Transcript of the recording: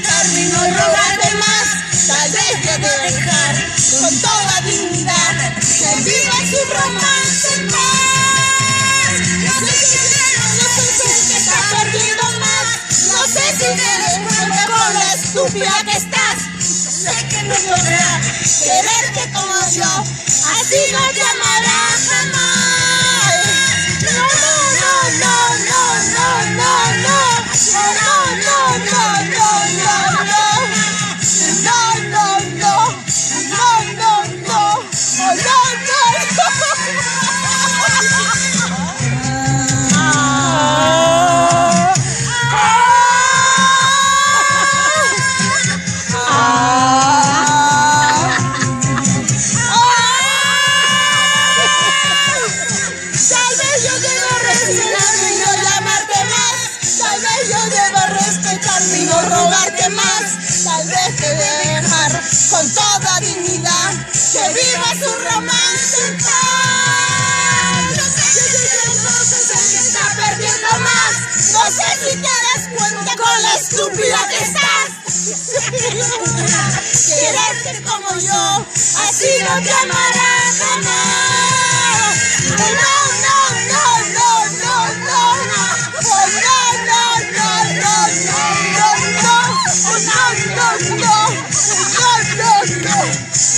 matarme y no más. Tal vez debo dejar con toda dignidad que viva su romance más. No sé si quiero, no sé si te estás perdiendo más. No sé si te des por la estúpida que estás. Sé que no podrá quererte como yo, así nos llamarás. No rogarte más. Tal vez te dejar con toda dignidad que viva su romance en. No sé si el que está perdiendo te das cuenta con la estúpida que estás. Quererte como yo, así no te amará no, no, no, no.